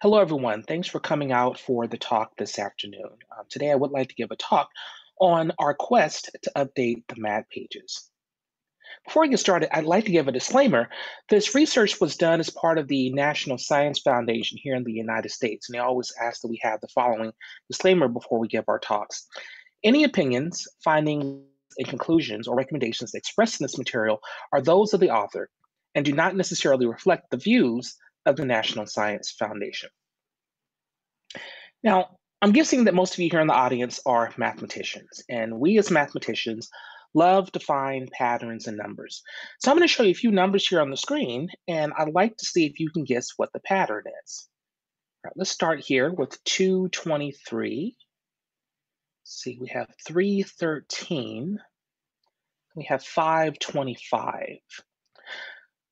Hello, everyone. Thanks for coming out for the talk this afternoon. Um, today, I would like to give a talk on our quest to update the MAD pages. Before I get started, I'd like to give a disclaimer. This research was done as part of the National Science Foundation here in the United States, and they always ask that we have the following disclaimer before we give our talks. Any opinions, findings, and conclusions or recommendations expressed in this material are those of the author and do not necessarily reflect the views of the National Science Foundation. Now, I'm guessing that most of you here in the audience are mathematicians, and we as mathematicians love to find patterns in numbers. So I'm going to show you a few numbers here on the screen, and I'd like to see if you can guess what the pattern is. Let's start here with 223. Let's see, we have 313. We have 525.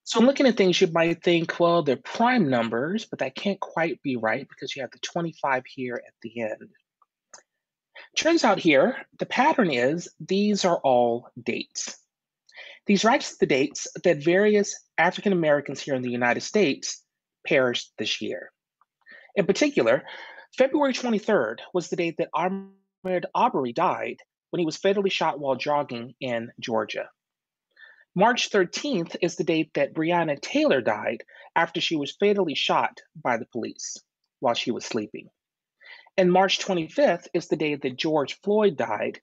So I'm looking at things, you might think, well, they're prime numbers, but that can't quite be right because you have the 25 here at the end. Turns out here, the pattern is these are all dates. These are actually the dates that various African Americans here in the United States perished this year. In particular, February 23rd was the date that Ahmaud Arbery died when he was fatally shot while jogging in Georgia. March 13th is the date that Breonna Taylor died after she was fatally shot by the police while she was sleeping. And March 25th is the day that George Floyd died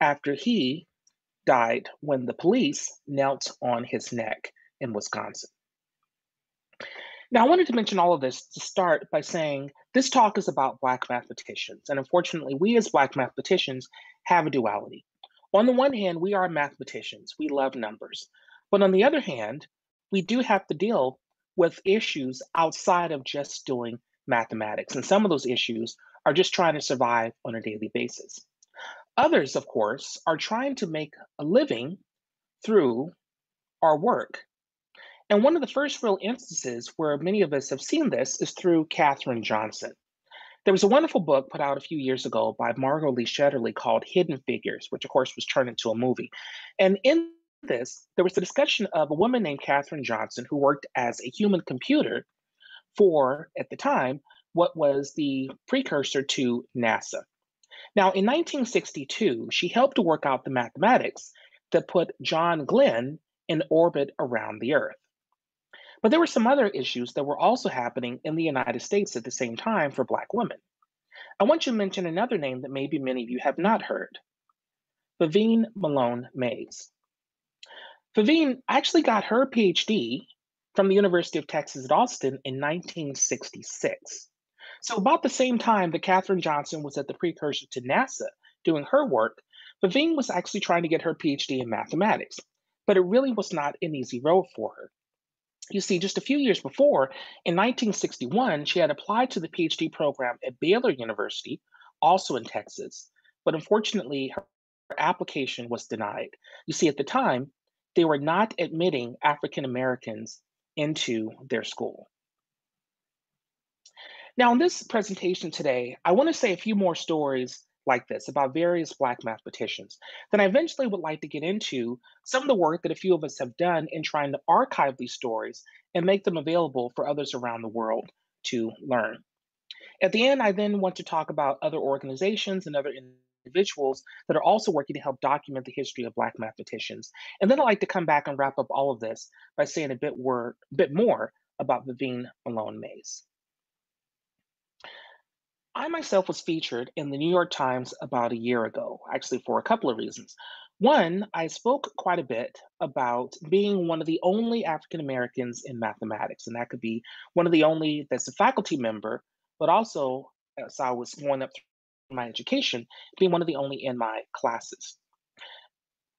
after he died when the police knelt on his neck in Wisconsin. Now, I wanted to mention all of this to start by saying this talk is about Black mathematicians. And unfortunately, we as Black mathematicians have a duality. On the one hand, we are mathematicians, we love numbers. But on the other hand, we do have to deal with issues outside of just doing mathematics. And some of those issues are just trying to survive on a daily basis. Others, of course, are trying to make a living through our work. And one of the first real instances where many of us have seen this is through Katherine Johnson. There was a wonderful book put out a few years ago by Margot Lee Shetterly called Hidden Figures, which of course was turned into a movie. And in this, there was a discussion of a woman named Katherine Johnson who worked as a human computer for, at the time, what was the precursor to NASA. Now, in 1962, she helped to work out the mathematics that put John Glenn in orbit around the Earth. But there were some other issues that were also happening in the United States at the same time for Black women. I want to mention another name that maybe many of you have not heard Vivienne Malone Mayes. Vivienne actually got her PhD from the University of Texas at Austin in 1966. So, about the same time that Katherine Johnson was at the precursor to NASA doing her work, Vivienne was actually trying to get her PhD in mathematics, but it really was not an easy road for her. You see, just a few years before, in 1961, she had applied to the PhD program at Baylor University, also in Texas, but unfortunately, her application was denied. You see, at the time, they were not admitting African Americans into their school. Now, in this presentation today, I want to say a few more stories like this about various Black mathematicians. Then I eventually would like to get into some of the work that a few of us have done in trying to archive these stories and make them available for others around the world to learn. At the end, I then want to talk about other organizations and other individuals that are also working to help document the history of Black mathematicians. And then I'd like to come back and wrap up all of this by saying a bit, word, bit more about Vivienne Malone Mayes. I myself was featured in the New York Times about a year ago, actually, for a couple of reasons. One, I spoke quite a bit about being one of the only African Americans in mathematics, and that could be one of the only that's a faculty member, but also as I was going up through my education, being one of the only in my classes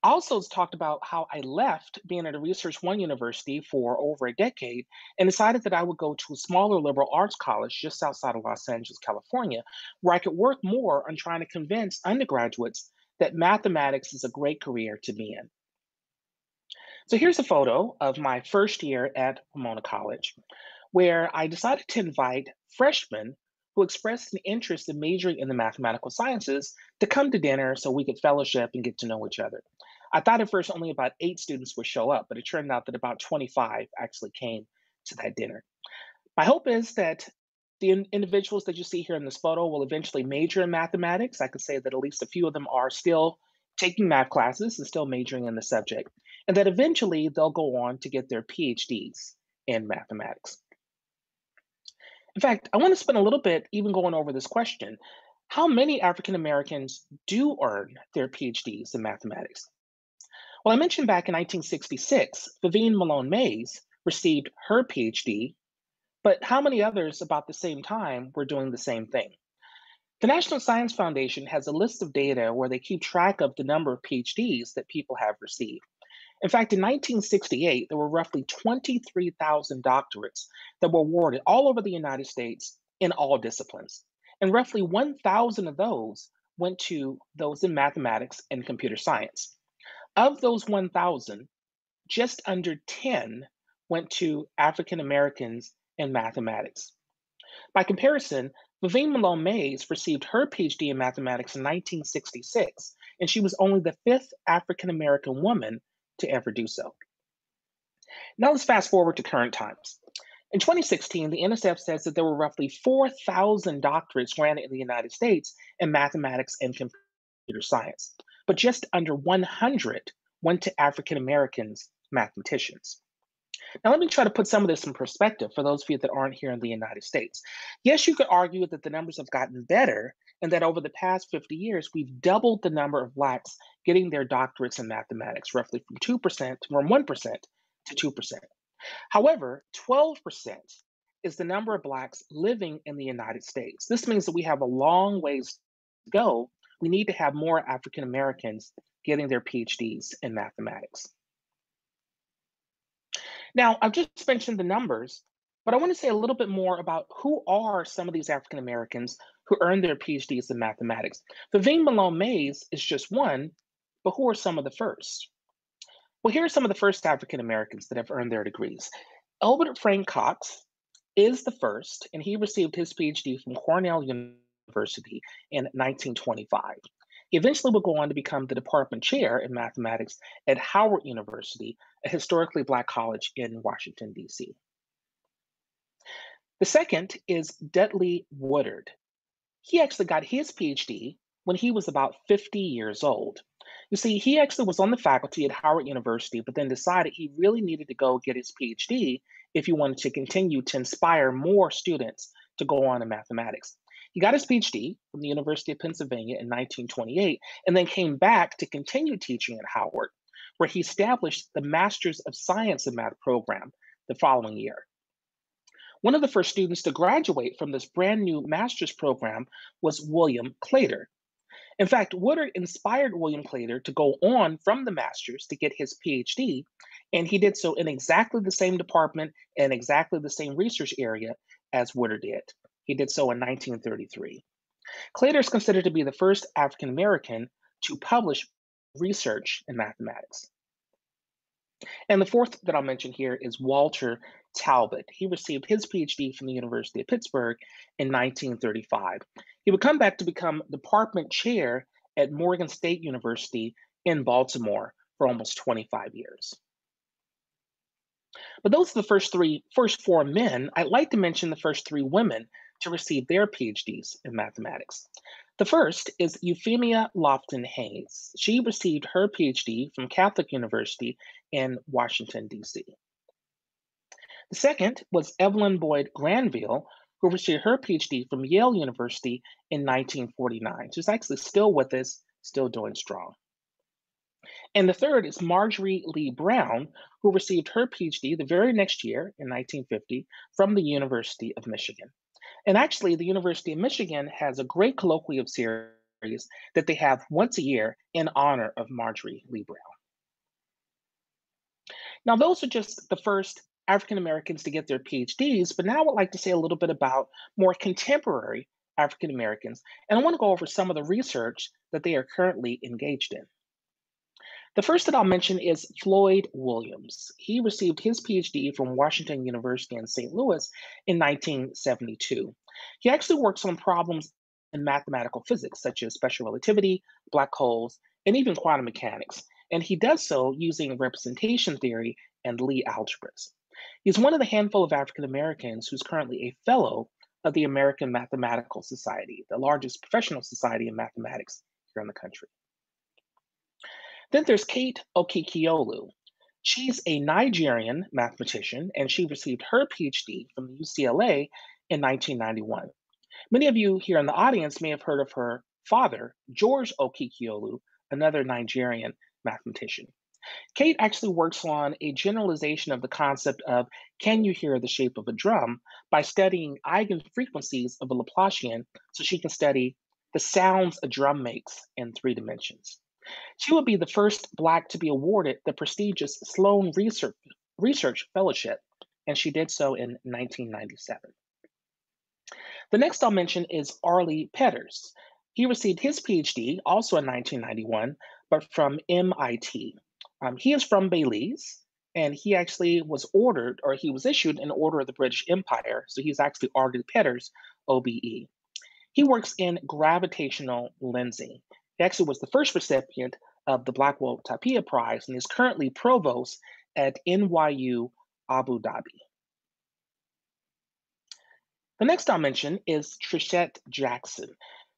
also talked about how I left being at a Research One university for over a decade and decided that I would go to a smaller liberal arts college just outside of Los Angeles, California, where I could work more on trying to convince undergraduates that mathematics is a great career to be in. So here's a photo of my first year at Pomona College, where I decided to invite freshmen who expressed an interest in majoring in the mathematical sciences to come to dinner so we could fellowship and get to know each other. I thought at first only about eight students would show up, but it turned out that about 25 actually came to that dinner. My hope is that the in- individuals that you see here in this photo will eventually major in mathematics. I could say that at least a few of them are still taking math classes and still majoring in the subject, and that eventually they'll go on to get their PhDs in mathematics. In fact, I want to spend a little bit even going over this question. How many African Americans do earn their PhDs in mathematics? Well, I mentioned back in 1966, Vivienne Malone Mayes received her PhD but how many others about the same time were doing the same thing? The National Science Foundation has a list of data where they keep track of the number of PhDs that people have received. In fact, in 1968, there were roughly 23,000 doctorates that were awarded all over the United States in all disciplines. And roughly 1,000 of those went to those in mathematics and computer science. Of those 1,000, just under 10 went to African Americans in mathematics. By comparison, Vivienne Malone Mayes received her PhD in mathematics in 1966, and she was only the fifth African American woman to ever do so. Now let's fast forward to current times. In 2016, the NSF says that there were roughly 4,000 doctorates granted in the United States in mathematics and computer science, but just under 100 went to African Americans mathematicians. Now, let me try to put some of this in perspective for those of you that aren't here in the United States. Yes, you could argue that the numbers have gotten better and that over the past 50 years, we've doubled the number of Blacks getting their doctorates in mathematics, roughly from 2%, from 1% to 2%. However, 12% is the number of Blacks living in the United States. This means that we have a long ways to go. We need to have more African Americans getting their PhDs in mathematics. Now, I've just mentioned the numbers, but I want to say a little bit more about who are some of these African Americans who earned their PhDs in mathematics. Vivienne Malone Mayes is just one, but who are some of the first? Well, here are some of the first African Americans that have earned their degrees. Elbert Frank Cox is the first, and he received his PhD from Cornell University in 1925. He eventually would go on to become the department chair in mathematics at Howard University, a historically black college in Washington, D.C. The second is Dudley Woodard. He actually got his PhD when he was about 50 years old. You see, he actually was on the faculty at Howard University, but then decided he really needed to go get his PhD if he wanted to continue to inspire more students to go on in mathematics. He got his PhD from the University of Pennsylvania in 1928 and then came back to continue teaching at Howard, where he established the Masters of Science in Math program the following year. One of the first students to graduate from this brand new master's program was William Claytor. In fact, Woodard inspired William Claytor to go on from the master's to get his PhD, and he did so in exactly the same department and exactly the same research area as Woodard did. He did so in 1933. Claytor is considered to be the first African American to publish research in mathematics. And the fourth that I'll mention here is Walter Talbot. He received his PhD from the University of Pittsburgh in 1935. He would come back to become department chair at Morgan State University in Baltimore for almost 25 years. But those are the first three, first four men. I'd like to mention the first three women to receive their PhDs in mathematics. The first is Euphemia Lofton Hayes. She received her PhD from Catholic University in Washington, D.C. The second was Evelyn Boyd Granville, who received her PhD from Yale University in 1949. She's actually still with us, still doing strong. And the third is Marjorie Lee Brown, who received her PhD the very next year in 1950 from the University of Michigan. And actually, the University of Michigan has a great colloquium series that they have once a year in honor of Marjorie Lee Brown. Now, those are just the first African Americans to get their PhDs, but now I would like to say a little bit about more contemporary African Americans, and I want to go over some of the research that they are currently engaged in. The first that I'll mention is Floyd Williams. He received his PhD from Washington University in St. Louis in 1972. He actually works on problems in mathematical physics, such as special relativity, black holes, and even quantum mechanics. And he does so using representation theory and Lie algebras. He's one of the handful of African Americans who's currently a fellow of the American Mathematical Society, the largest professional society in mathematics here in the country. Then there's Kate Okikiolu. She's a Nigerian mathematician, and she received her PhD from UCLA in 1991. Many of you here in the audience may have heard of her father, George Okikiolu, another Nigerian mathematician. Kate actually works on a generalization of the concept of can you hear the shape of a drum by studying eigenfrequencies of a Laplacian so she can study the sounds a drum makes in three dimensions. She would be the first Black to be awarded the prestigious Sloan Research, Research Fellowship, and she did so in 1997. The next I'll mention is Arlie Petters. He received his PhD also in 1991, but from MIT. Um, he is from Belize, and he actually was ordered, or he was issued an Order of the British Empire. So he's actually Arlie Petters, OBE. He works in gravitational lensing. He actually was the first recipient of the Blackwell Tapia Prize and is currently provost at NYU Abu Dhabi. The next I'll mention is Trachette Jackson.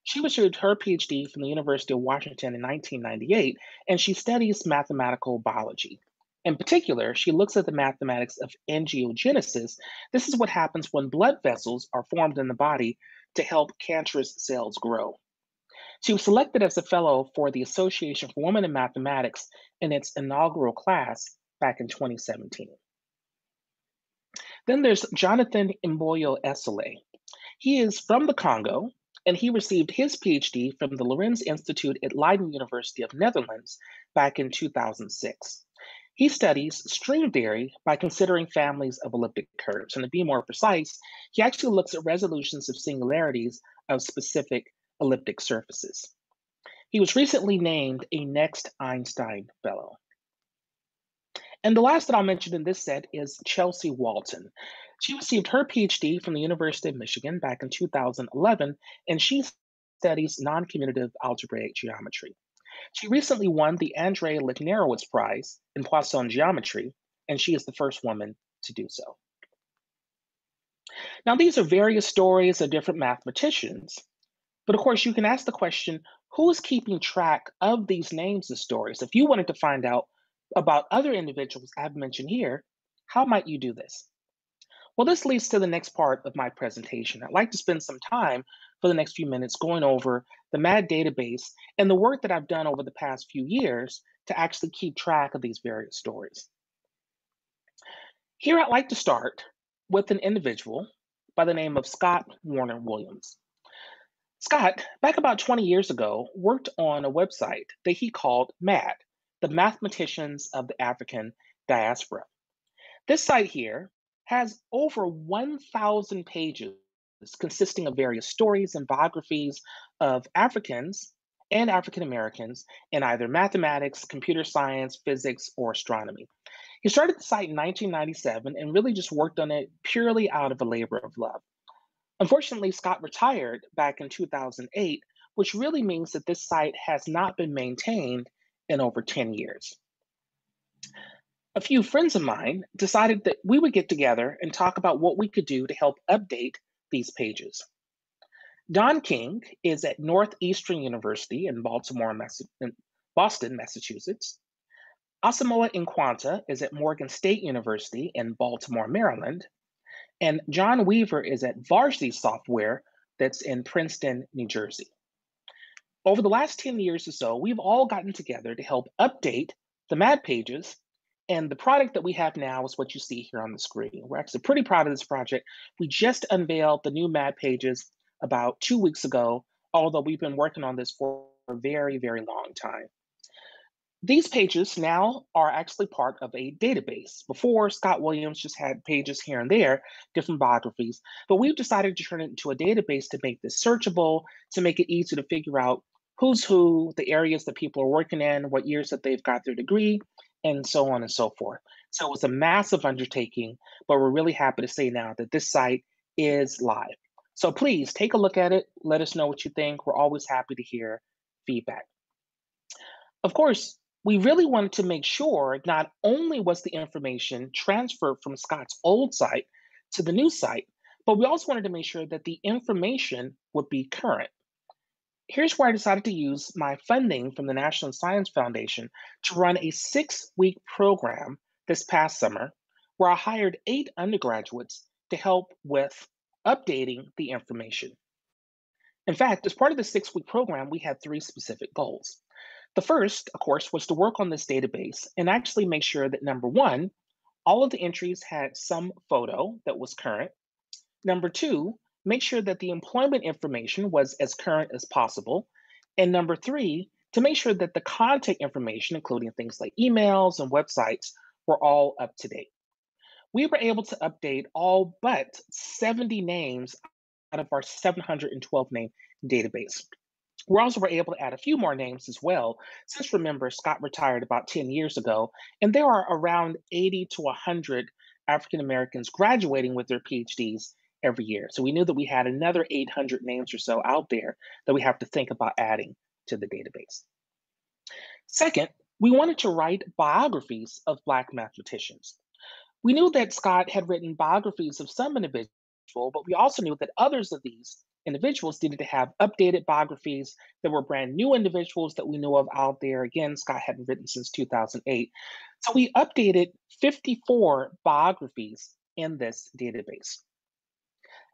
She received her PhD from the University of Washington in 1998, and she studies mathematical biology. In particular, she looks at the mathematics of angiogenesis. This is what happens when blood vessels are formed in the body to help cancerous cells grow. She was selected as a fellow for the Association for Women in Mathematics in its inaugural class back in 2017. Then there's Jonathan Mboyo Esole. He is from the Congo, and he received his PhD from the Lorentz Institute at Leiden University of Netherlands back in 2006. He studies string theory by considering families of elliptic curves. And to be more precise, he actually looks at resolutions of singularities of specific elliptic surfaces. He was recently named a Next Einstein Fellow. And the last that I'll mention in this set is Chelsea Walton. She received her PhD from the University of Michigan back in 2011, and she studies non-commutative algebraic geometry. She recently won the Andrei Lichnerowicz Prize in Poisson geometry, and she is the first woman to do so. Now, these are various stories of different mathematicians, but of course, you can ask the question who's keeping track of these names and stories? If you wanted to find out about other individuals I've mentioned here, how might you do this? Well, this leads to the next part of my presentation. I'd like to spend some time for the next few minutes going over the MAD database and the work that I've done over the past few years to actually keep track of these various stories. Here, I'd like to start with an individual by the name of Scott Warner Williams. Scott, back about 20 years ago, worked on a website that he called MAD, the mathematicians of the African diaspora. This site here has over 1,000 pages consisting of various stories and biographies of Africans and African Americans in either mathematics, computer science, physics, or astronomy. He started the site in 1997 and really just worked on it purely out of a labor of love. Unfortunately, Scott retired back in 2008, which really means that this site has not been maintained in over 10 years. A few friends of mine decided that we would get together and talk about what we could do to help update these pages. Don King is at Northeastern University in Baltimore, Boston, Massachusetts. Asamoah Nkwanta is at Morgan State University in Baltimore, Maryland. And John Weaver is at Varsity Software that's in Princeton, New Jersey. Over the last 10 years or so, we've all gotten together to help update the MAD pages. And the product that we have now is what you see here on the screen. We're actually pretty proud of this project. We just unveiled the new MAD pages about two weeks ago, although we've been working on this for a very, very long time. These pages now are actually part of a database. Before, Scott Williams just had pages here and there, different biographies, but we've decided to turn it into a database to make this searchable, to make it easy to figure out who's who, the areas that people are working in, what years that they've got their degree, and so on and so forth. So it was a massive undertaking, but we're really happy to say now that this site is live. So please take a look at it. Let us know what you think. We're always happy to hear feedback. Of course, we really wanted to make sure not only was the information transferred from Scott's old site to the new site, but we also wanted to make sure that the information would be current. Here's where I decided to use my funding from the National Science Foundation to run a six week program this past summer where I hired eight undergraduates to help with updating the information. In fact, as part of the six week program, we had three specific goals. The first, of course, was to work on this database and actually make sure that number one, all of the entries had some photo that was current. Number two, make sure that the employment information was as current as possible. And number three, to make sure that the contact information, including things like emails and websites, were all up to date. We were able to update all but 70 names out of our 712 name database. We also were able to add a few more names as well, since remember, Scott retired about 10 years ago, and there are around 80 to 100 African Americans graduating with their PhDs every year. So we knew that we had another 800 names or so out there that we have to think about adding to the database. Second, we wanted to write biographies of Black mathematicians. We knew that Scott had written biographies of some individuals, but we also knew that others of these individuals needed to have updated biographies that were brand new individuals that we knew of out there. Again, Scott hadn't written since 2008. So we updated 54 biographies in this database.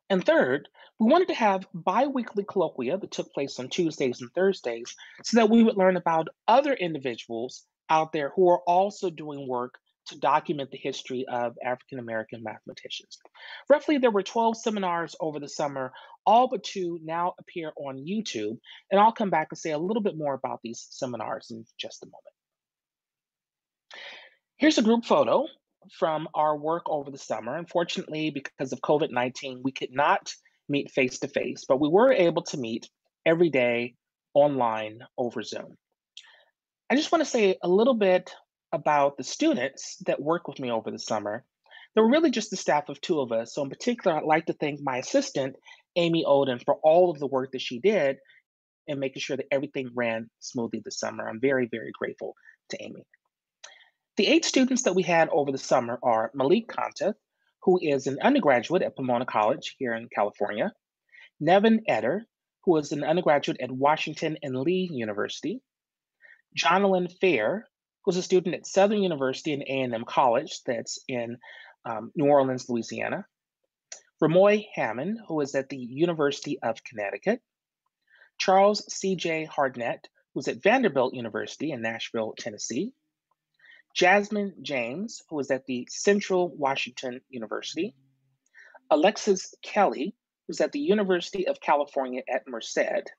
And third, we wanted to have biweekly colloquia that took place on Tuesdays and Thursdays so that we would learn about other individuals out there who are also doing work to document the history of African American mathematicians. Roughly, there were 12 seminars over the summer, all but two now appear on YouTube. And I'll come back and say a little bit more about these seminars in just a moment. Here's a group photo from our work over the summer. Unfortunately, because of COVID 19, we could not meet face to face, but we were able to meet every day online over Zoom. I just want to say a little bit about the students that worked with me over the summer. There were really just the staff of two of us. So, in particular, I'd like to thank my assistant, Amy Oden, for all of the work that she did and making sure that everything ran smoothly this summer. I'm very, very grateful to Amy. The eight students that we had over the summer are Malik Kanta, who is an undergraduate at Pomona College here in California, Nevin Eder, who is an undergraduate at Washington and Lee University, Jonalyn Fair, who's a student at Southern University and A&M College that's in um, New Orleans, Louisiana, Ramoy Hammond, who is at the University of Connecticut, Charles C.J. Hardnett, who's at Vanderbilt University in Nashville, Tennessee, Jasmine James, who is at the Central Washington University, Alexis Kelly, who's at the University of California at Merced,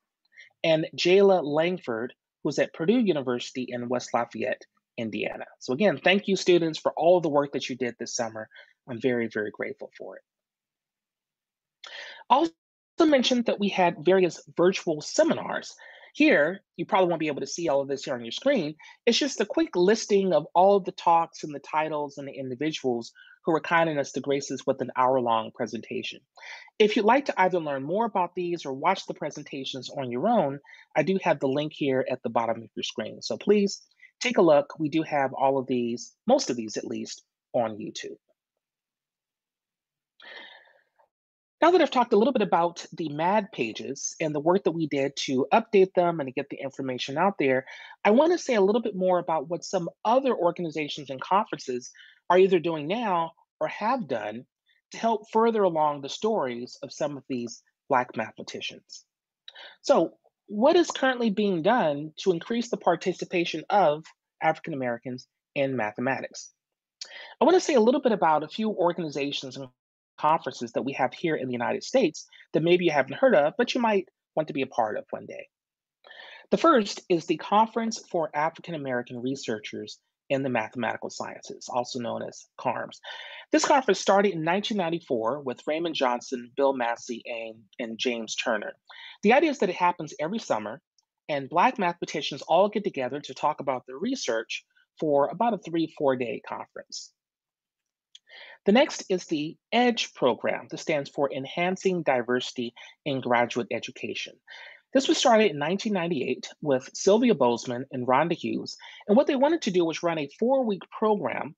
and Jayla Langford, who's at Purdue University in West Lafayette, Indiana. So again, thank you students for all of the work that you did this summer. I'm very, very grateful for it. Also mentioned that we had various virtual seminars here, you probably won't be able to see all of this here on your screen. It's just a quick listing of all of the talks and the titles and the individuals who were kind enough to grace us with an hour long presentation. If you'd like to either learn more about these or watch the presentations on your own, I do have the link here at the bottom of your screen. So please take a look. We do have all of these, most of these at least, on YouTube. Now that I've talked a little bit about the MAD pages and the work that we did to update them and to get the information out there, I want to say a little bit more about what some other organizations and conferences are either doing now or have done to help further along the stories of some of these Black mathematicians. So, what is currently being done to increase the participation of African Americans in mathematics? I want to say a little bit about a few organizations and conferences that we have here in the United States that maybe you haven't heard of, but you might want to be a part of one day. The first is the Conference for African American Researchers in the Mathematical Sciences, also known as CAARMS. This conference started in 1994 with Raymond Johnson, Bill Massey, and, and James Turner. The idea is that it happens every summer, and Black mathematicians all get together to talk about their research for about a three, four day conference. The next is the EDGE program. This stands for Enhancing Diversity in Graduate Education. This was started in 1998 with Sylvia Bozeman and Rhonda Hughes. And what they wanted to do was run a four week program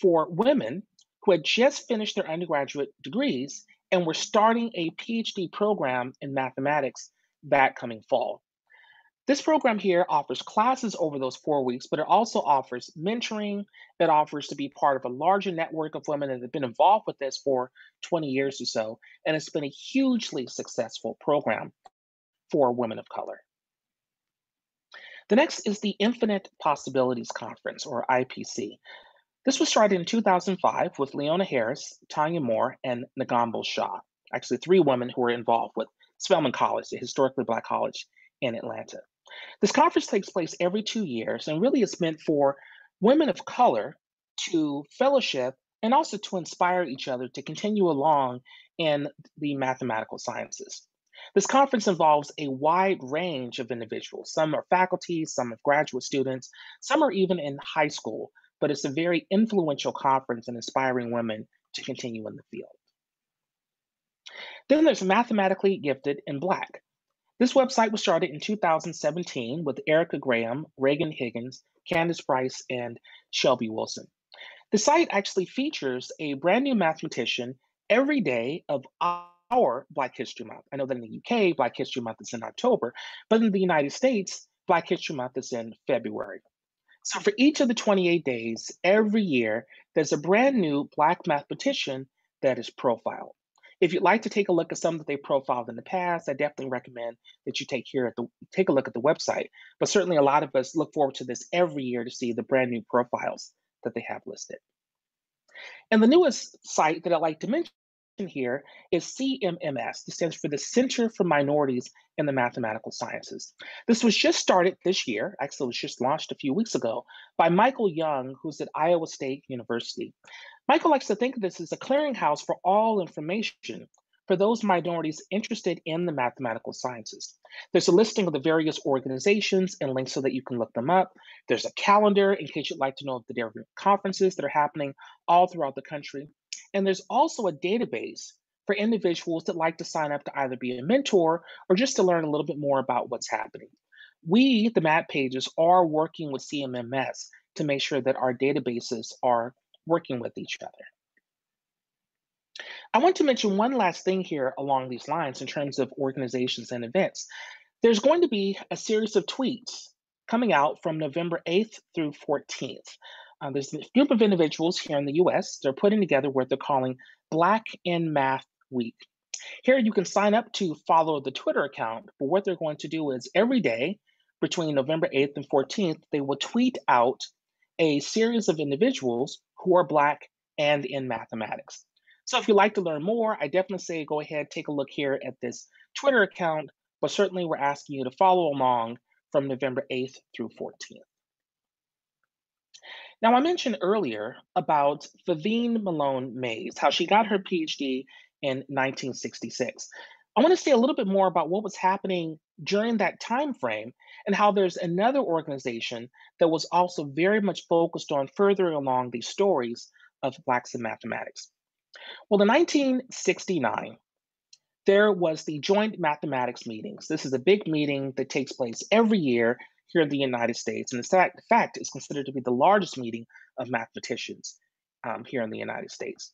for women who had just finished their undergraduate degrees and we're starting a PhD program in mathematics that coming fall. This program here offers classes over those four weeks, but it also offers mentoring. It offers to be part of a larger network of women that have been involved with this for 20 years or so. And it's been a hugely successful program for women of color. The next is the Infinite Possibilities Conference, or IPC. This was started in 2005 with Leona Harris, Tanya Moore, and Nagambal Shah. Actually, three women who were involved with Spelman College, a historically black college in Atlanta. This conference takes place every two years and really is meant for women of color to fellowship and also to inspire each other to continue along in the mathematical sciences. This conference involves a wide range of individuals. Some are faculty, some are graduate students, some are even in high school, but it's a very influential conference and inspiring women to continue in the field. Then there's Mathematically Gifted in Black. This website was started in 2017 with Erica Graham, Raegan Higgins, Candice Price, and Shelby Wilson. The site actually features a brand new mathematician every day of our Black History Month. I know that in the UK, Black History Month is in October, but in the United States, Black History Month is in February. So for each of the 28 days every year, there's a brand new Black mathematician that is profiled. If you'd like to take a look at some that they profiled in the past, I definitely recommend that you take here at the take a look at the website. But certainly a lot of us look forward to this every year to see the brand new profiles that they have listed. And the newest site that I'd like to mention here is CMMS. This stands for the Center for Minorities in the Mathematical Sciences. This was just started this year, actually, it was just launched a few weeks ago by Michael Young, who's at Iowa State University. Michael likes to think of this as a clearinghouse for all information for those minorities interested in the mathematical sciences. There's a listing of the various organizations and links so that you can look them up. There's a calendar in case you'd like to know of the different conferences that are happening all throughout the country. And there's also a database for individuals that like to sign up to either be a mentor or just to learn a little bit more about what's happening. We, the MAD Pages, are working with CMMS to make sure that our databases are working with each other. I want to mention one last thing here along these lines in terms of organizations and events. There's going to be a series of tweets coming out from November 8th through 14th. Uh, there's a group of individuals here in the US. They're putting together what they're calling Black in Math Week. Here you can sign up to follow the Twitter account, but what they're going to do is every day between November 8th and 14th, they will tweet out a series of individuals who are Black and in mathematics. So if you'd like to learn more, I definitely say go ahead, take a look here at this Twitter account, but certainly we're asking you to follow along from November 8th through 14th. Now, I mentioned earlier about Vivienne Malone Mayes, how she got her PhD in 1966. I want to say a little bit more about what was happening during that time frame and how there's another organization that was also very much focused on furthering along these stories of Blacks in mathematics. Well, in 1969, there was the Joint Mathematics Meetings. This is a big meeting that takes place every year here in the United States. And in fact, in fact is considered to be the largest meeting of mathematicians um, here in the United States.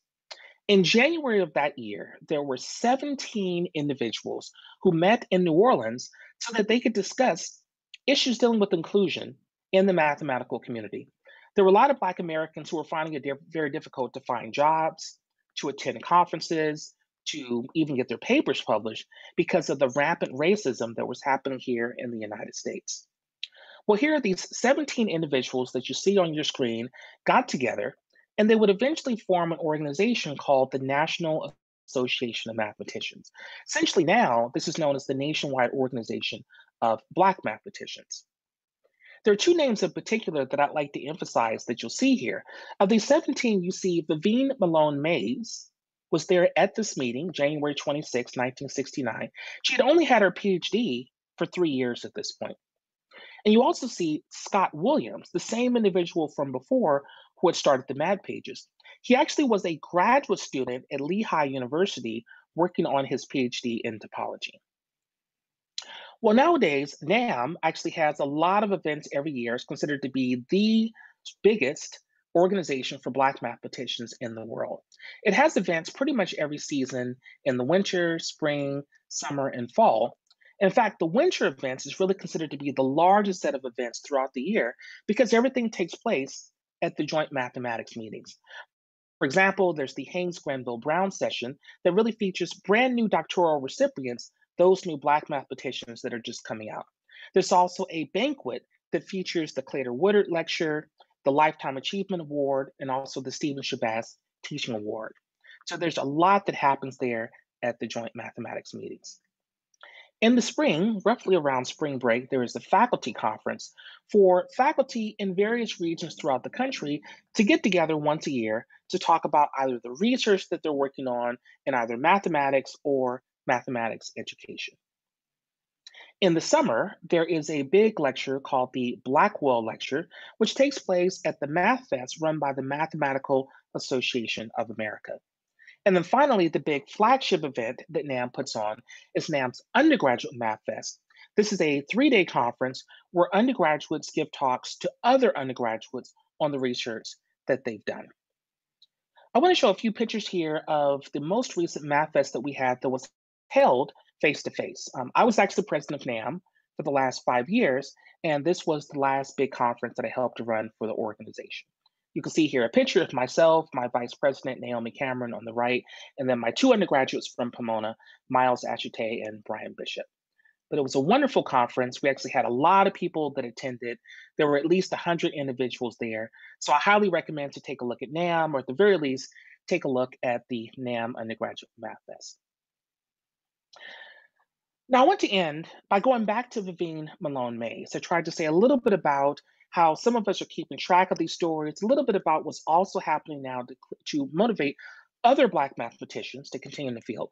In January of that year, there were 17 individuals who met in New Orleans so that they could discuss issues dealing with inclusion in the mathematical community. There were a lot of Black Americans who were finding it very difficult to find jobs, to attend conferences, to even get their papers published because of the rampant racism that was happening here in the United States. Well, here are these 17 individuals that you see on your screen got together, and they would eventually form an organization called the National Association of Mathematicians. Essentially, now, this is known as the nationwide organization of Black mathematicians. There are two names in particular that I'd like to emphasize that you'll see here. Of these 17, you see Vivienne Malone Mayes was there at this meeting, January 26, 1969. She had only had her PhD for three years at this point. And you also see Scott Williams, the same individual from before who had started the MAD Pages. He actually was a graduate student at Lehigh University working on his PhD in topology. Well, nowadays, NAM actually has a lot of events every year. It's considered to be the biggest organization for Black mathematicians in the world. It has events pretty much every season in the winter, spring, summer, and fall. In fact, the winter events is really considered to be the largest set of events throughout the year because everything takes place at the joint mathematics meetings. For example, there's the Haynes Granville Brown session that really features brand new doctoral recipients, those new Black mathematicians that are just coming out. There's also a banquet that features the Claytor Woodard Lecture, the Lifetime Achievement Award, and also the Stephen Shabazz Teaching Award. So there's a lot that happens there at the joint mathematics meetings. In the spring, roughly around spring break, there is a faculty conference for faculty in various regions throughout the country to get together once a year to talk about either the research that they're working on in either mathematics or mathematics education. In the summer, there is a big lecture called the Blackwell Lecture, which takes place at the Math Fest run by the Mathematical Association of America. And then finally, the big flagship event that NAM puts on is NAM's Undergraduate Math Fest. This is a three day conference where undergraduates give talks to other undergraduates on the research that they've done. I want to show a few pictures here of the most recent Math Fest that we had that was held face to face. I was actually the president of NAM for the last five years, and this was the last big conference that I helped to run for the organization. You can see here a picture of myself, my vice president, Naiomi Cameron, on the right, and then my two undergraduates from Pomona, Miles Achute and Brian Bishop. But it was a wonderful conference. We actually had a lot of people that attended. There were at least 100 individuals there. So I highly recommend to take a look at NAM, or at the very least, take a look at the NAM Undergraduate Math Fest. Now, I want to end by going back to Vivienne Malone Mayes. I tried to say a little bit about how some of us are keeping track of these stories, a little bit about what's also happening now to, to motivate other Black mathematicians to continue in the field.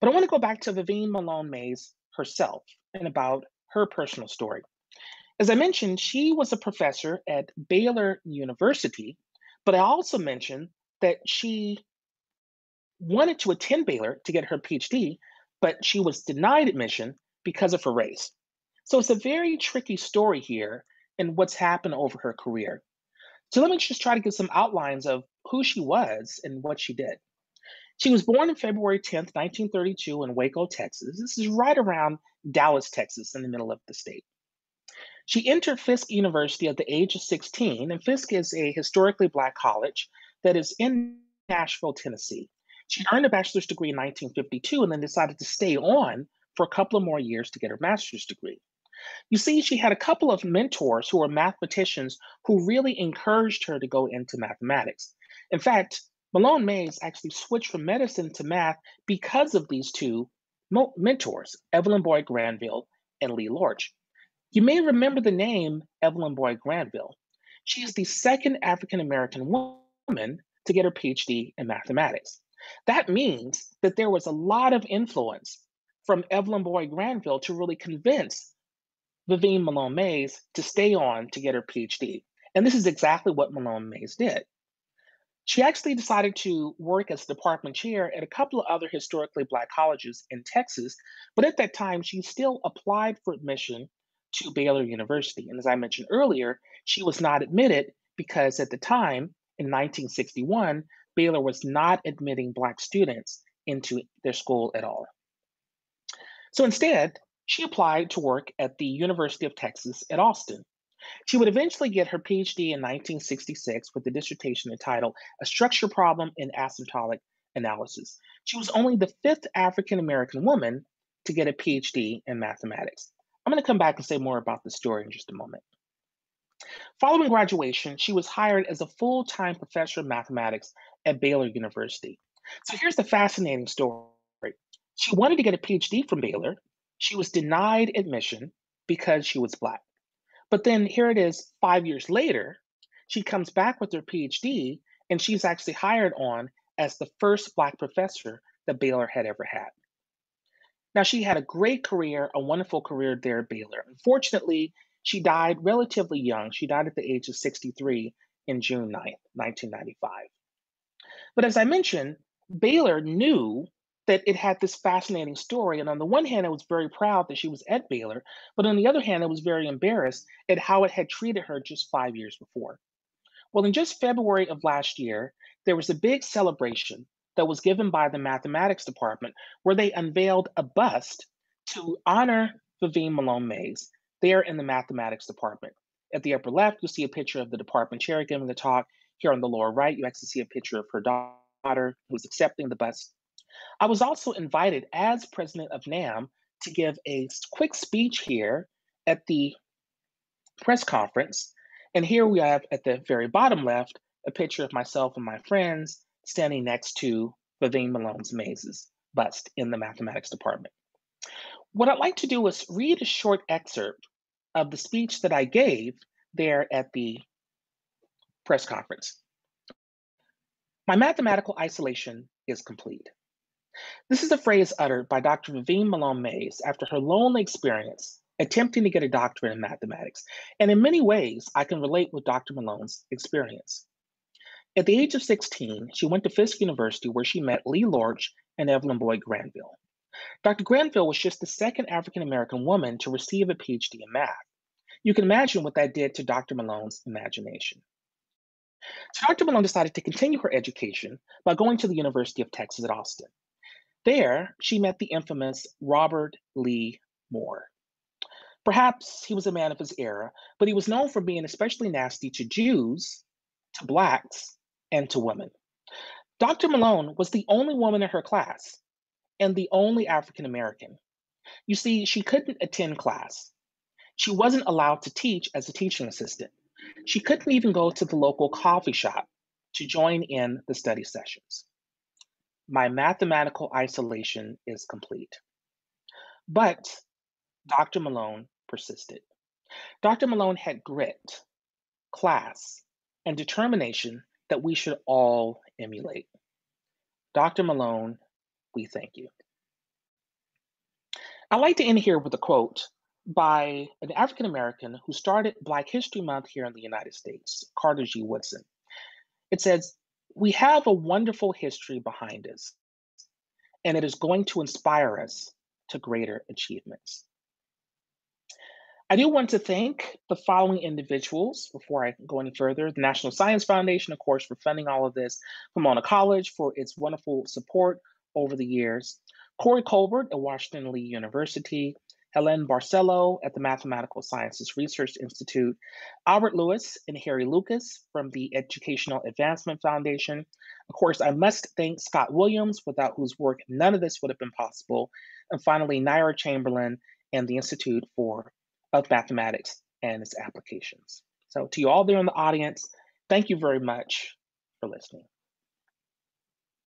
But I want to go back to Vivienne Malone Mayes herself and about her personal story. As I mentioned, she was a professor at Baylor University, but I also mentioned that she wanted to attend Baylor to get her PhD, but she was denied admission because of her race. So it's a very tricky story here and what's happened over her career. So let me just try to give some outlines of who she was and what she did. She was born on February 10th, 1932, in Waco, Texas. This is right around Dallas, Texas, in the middle of the state. She entered Fisk University at the age of 16, and Fisk is a historically Black college that is in Nashville, Tennessee. She earned a bachelor's degree in 1952 and then decided to stay on for a couple of more years to get her master's degree. You see, she had a couple of mentors who were mathematicians who really encouraged her to go into mathematics. In fact, Malone Mayes actually switched from medicine to math because of these two mo- mentors, Evelyn Boyd Granville and Lee Lorch. You may remember the name Evelyn Boyd Granville. She is the second African American woman to get her PhD in mathematics. That means that there was a lot of influence from Evelyn Boyd Granville to really convince Vivienne Malone Mayes to stay on to get her PhD. And this is exactly what Malone Mayes did. She actually decided to work as department chair at a couple of other historically Black colleges in Texas, but at that time, she still applied for admission to Baylor University. And as I mentioned earlier, she was not admitted because at the time, in 1961, Baylor was not admitting Black students into their school at all. So instead, she applied to work at the University of Texas at Austin. She would eventually get her PhD in 1966 with a dissertation entitled A Structure Problem in Asymptotic Analysis. She was only the fifth African American woman to get a PhD in mathematics. I'm going to come back and say more about the story in just a moment. Following graduation, she was hired as a full time professor of mathematics at Baylor University. So here's the fascinating story. She wanted to get a PhD from Baylor. She was denied admission because she was Black. But then here it is, five years later, she comes back with her PhD and she's actually hired on as the first Black professor that Baylor had ever had. Now, she had a great career, a wonderful career there at Baylor. Unfortunately, she died relatively young. She died at the age of 63 in June 9th, 1995. But as I mentioned, Baylor knew that it had this fascinating story. And on the one hand, I was very proud that she was at Baylor, but on the other hand, I was very embarrassed at how it had treated her just five years before. Well, in just February of last year, there was a big celebration that was given by the mathematics department where they unveiled a bust to honor Vivienne Malone Mayes there in the mathematics department. At the upper left, you'll see a picture of the department chair giving the talk. Here on the lower right, you actually see a picture of her daughter who's accepting the bust. I was also invited as president of NAM to give a quick speech here at the press conference. And here we have at the very bottom left a picture of myself and my friends standing next to Vivienne Malone Mayes's bust in the mathematics department. What I'd like to do is read a short excerpt of the speech that I gave there at the press conference. My mathematical isolation is complete. This is a phrase uttered by Dr. Vivienne Malone Mayes after her lonely experience attempting to get a doctorate in mathematics. And in many ways, I can relate with Dr. Malone's experience. At the age of 16, she went to Fisk University where she met Lee Lorch and Evelyn Boyd Granville. Dr. Granville was just the second African American woman to receive a PhD in math. You can imagine what that did to Dr. Malone's imagination. Dr. Malone decided to continue her education by going to the University of Texas at Austin. There, she met the infamous Robert Lee Moore. Perhaps he was a man of his era, but he was known for being especially nasty to Jews, to Blacks, and to women. Dr. Malone was the only woman in her class and the only African American. You see, she couldn't attend class. She wasn't allowed to teach as a teaching assistant. She couldn't even go to the local coffee shop to join in the study sessions. My mathematical isolation is complete. But Dr. Malone persisted. Dr. Malone had grit, class, and determination that we should all emulate. Dr. Malone, we thank you. I'd like to end here with a quote by an African American who started Black History Month here in the United States, Carter G. Woodson. It says, we have a wonderful history behind us, and it is going to inspire us to greater achievements. I do want to thank the following individuals before I go any further. The National Science Foundation, of course, for funding all of this, Pomona College for its wonderful support over the years, Corey Colbert at Washington Lee University, Hélène Barcelo at the Mathematical Sciences Research Institute, Albert Lewis and Harry Lucas from the Educational Advancement Foundation. Of course, I must thank Scott Williams, without whose work none of this would have been possible. And finally, Nira Chamberlain and the Institute for of Mathematics and its applications. So to you all there in the audience, thank you very much for listening.